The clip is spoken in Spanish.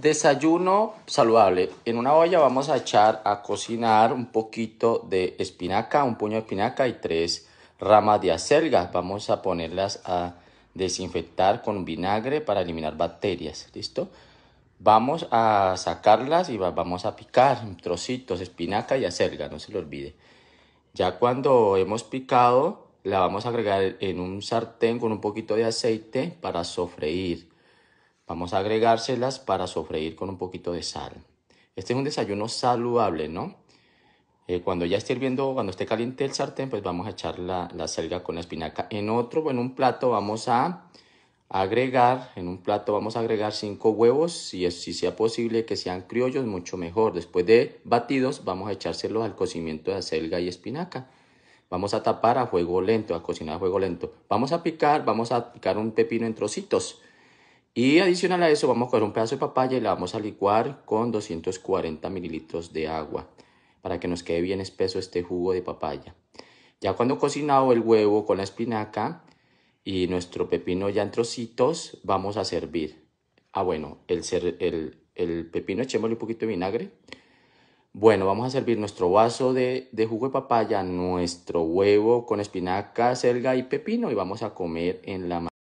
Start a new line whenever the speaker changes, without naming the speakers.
Desayuno saludable. En una olla vamos a echar a cocinar un poquito de espinaca, un puño de espinaca y tres ramas de acelga. Vamos a ponerlas a desinfectar con vinagre para eliminar bacterias. ¿Listo? Vamos a sacarlas y vamos a picar trocitos, espinaca y acelga, no se lo olvide. Ya cuando hemos picado, la vamos a agregar en un sartén con un poquito de aceite para sofreír. Vamos a agregárselas para sofreír con un poquito de sal. Este es un desayuno saludable, ¿no? Eh, cuando ya esté hirviendo, cuando esté caliente el sartén, pues vamos a echar la, la selga con la espinaca. En otro, en un plato, vamos a agregar, en un plato vamos a agregar cinco huevos, si, si sea posible que sean criollos, mucho mejor. Después de batidos, vamos a echárselos al cocimiento de acelga y espinaca. Vamos a tapar a fuego lento, a cocinar a fuego lento. Vamos a picar, vamos a picar un pepino en trocitos. Y adicional a eso vamos a coger un pedazo de papaya y la vamos a licuar con 240 mililitros de agua para que nos quede bien espeso este jugo de papaya. Ya cuando cocinado el huevo con la espinaca y nuestro pepino ya en trocitos, vamos a servir. Ah, bueno, el, el, pepino echémosle un poquito de vinagre. Bueno, vamos a servir nuestro vaso de, de, jugo de papaya, nuestro huevo con espinaca, selga y pepino y vamos a comer en la